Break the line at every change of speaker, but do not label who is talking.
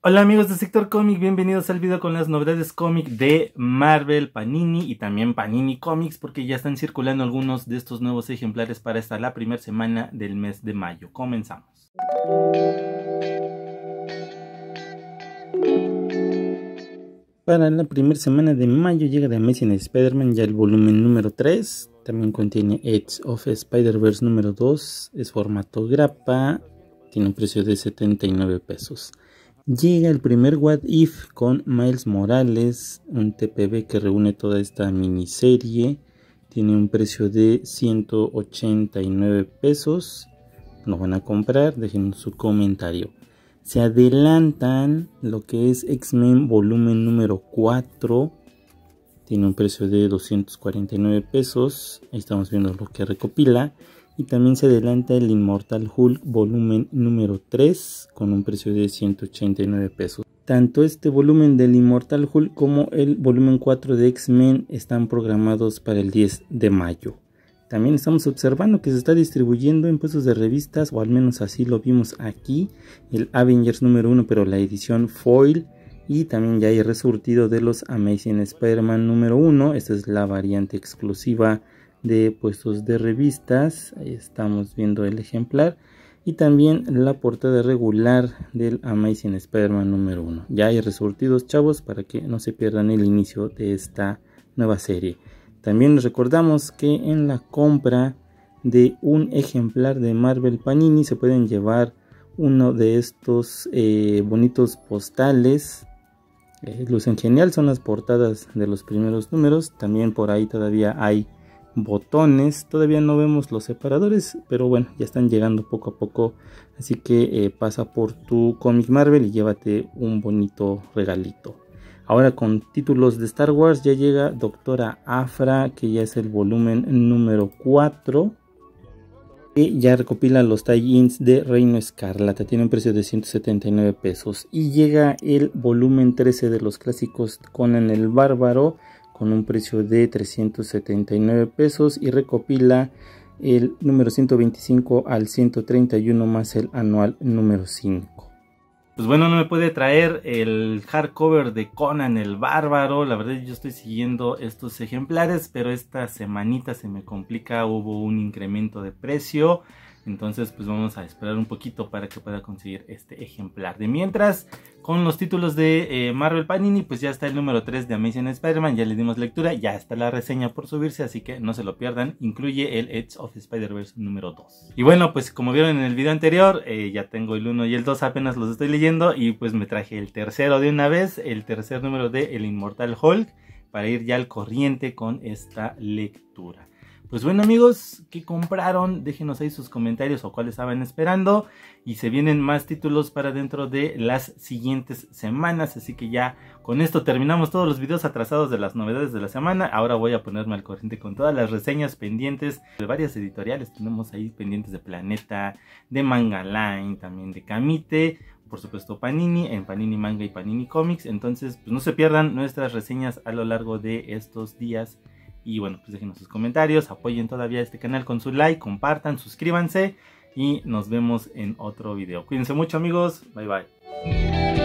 Hola amigos de Sector Comic, bienvenidos al video con las novedades cómic de Marvel, Panini y también Panini Comics porque ya están circulando algunos de estos nuevos ejemplares para esta la primera semana del mes de mayo. Comenzamos. Para la primera semana de mayo llega de Amazing Spider-Man ya el volumen número 3. También contiene Edge of Spider-Verse número 2. Es formato grapa. Tiene un precio de 79 pesos. Llega el primer What If con Miles Morales, un TPB que reúne toda esta miniserie. Tiene un precio de 189 pesos. Lo van a comprar, dejen su comentario. Se adelantan lo que es X-Men volumen número 4. Tiene un precio de 249 pesos. Ahí estamos viendo lo que recopila. Y también se adelanta el Immortal Hulk volumen número 3 con un precio de 189 pesos. Tanto este volumen del Immortal Hulk como el volumen 4 de X-Men están programados para el 10 de mayo. También estamos observando que se está distribuyendo en puestos de revistas, o al menos así lo vimos aquí, el Avengers número 1, pero la edición foil. Y también ya hay resurtido de los Amazing Spider-Man número 1. Esta es la variante exclusiva de puestos de revistas. Ahí estamos viendo el ejemplar. Y también la portada regular del Amazing Spider-Man número 1. Ya hay resurtidos, chavos, para que no se pierdan el inicio de esta nueva serie. También recordamos que en la compra de un ejemplar de Marvel Panini se pueden llevar uno de estos eh, bonitos postales. Eh, lucen genial, son las portadas de los primeros números. También por ahí todavía hay botones. Todavía no vemos los separadores, pero bueno, ya están llegando poco a poco. Así que eh, pasa por tu Comic Marvel y llévate un bonito regalito. Ahora con títulos de Star Wars ya llega Doctora Afra, que ya es el volumen número 4. Y ya recopila los tie-ins de Reino Escarlata. Tiene un precio de 179 pesos. Y llega el volumen 13 de los clásicos Conan el Bárbaro con un precio de 379 pesos y recopila el número 125 al 131 más el anual número 5. Pues bueno, no me puede traer el hardcover de Conan el Bárbaro. La verdad yo estoy siguiendo estos ejemplares, pero esta semanita se me complica, hubo un incremento de precio. Entonces pues vamos a esperar un poquito para que pueda conseguir este ejemplar. De mientras, con los títulos de eh, Marvel Panini, pues ya está el número 3 de Amazing Spider-Man, ya le dimos lectura, ya está la reseña por subirse, así que no se lo pierdan. Incluye el Edge of Spider-Verse número 2. Y bueno, pues como vieron en el video anterior, eh, ya tengo el 1 y el 2, apenas los estoy leyendo y pues me traje el tercero de una vez, el tercer número de El Inmortal Hulk, para ir ya al corriente con esta lectura. Pues bueno amigos, ¿qué compraron? Déjenos ahí sus comentarios o cuáles estaban esperando. Y se vienen más títulos para dentro de las siguientes semanas. Así que ya con esto terminamos todos los videos atrasados de las novedades de la semana. Ahora voy a ponerme al corriente con todas las reseñas pendientes de varias editoriales. Tenemos ahí pendientes de Planeta, de Manga Line, también de Camite por supuesto Panini, en Panini Manga y Panini Comics. Entonces, pues no se pierdan nuestras reseñas a lo largo de estos días y bueno, pues déjenos sus comentarios, apoyen todavía este canal con su like, compartan, suscríbanse y nos vemos en otro video. Cuídense mucho amigos, bye bye.